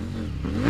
Mm-hmm.